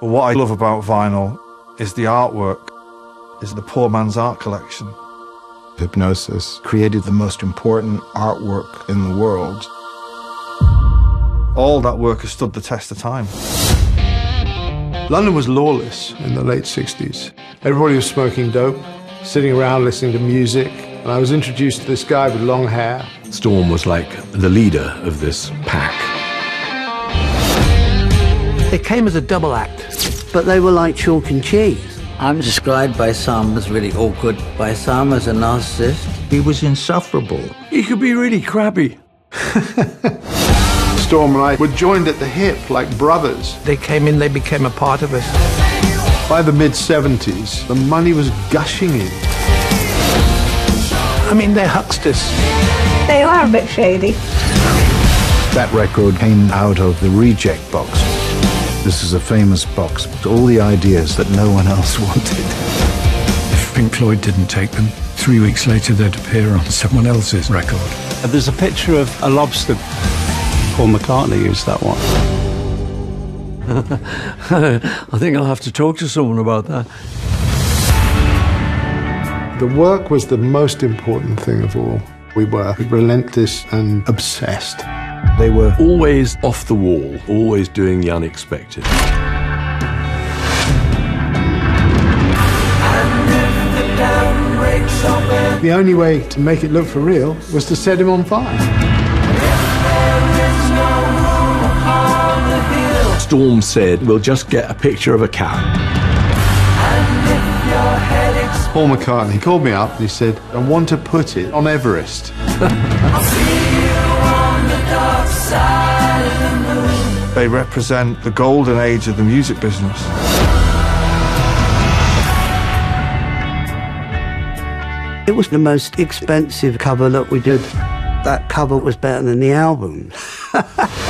But what I love about vinyl is the artwork, is the poor man's art collection. Hipgnosis created the most important artwork in the world. All that work has stood the test of time. London was lawless in the late 60s. Everybody was smoking dope, sitting around listening to music, and I was introduced to this guy with long hair. Storm was like the leader of this pack. It came as a double act. But they were like chalk and cheese. I'm described by some as really awkward, by some as a narcissist. He was insufferable. He could be really crabby. Storm and I were joined at the hip like brothers. They came in, they became a part of us. By the mid 70s, the money was gushing in. I mean, they're hucksters. They are a bit shady. That record came out of the reject box. This is a famous box. With all the ideas that no one else wanted. If Pink Floyd didn't take them, three weeks later they'd appear on someone else's record. Uh, there's a picture of a lobster. Paul McCartney used that one. I think I'll have to talk to someone about that. The work was the most important thing of all. We were relentless and obsessed. They were always off the wall, always doing the unexpected. The only way to make it look for real was to set him on fire. Storm said, We'll just get a picture of a cat. Paul McCartney he called me up and he said, I want to put it on Everest. They represent the golden age of the music business. It was the most expensive cover that we did. That cover was better than the album.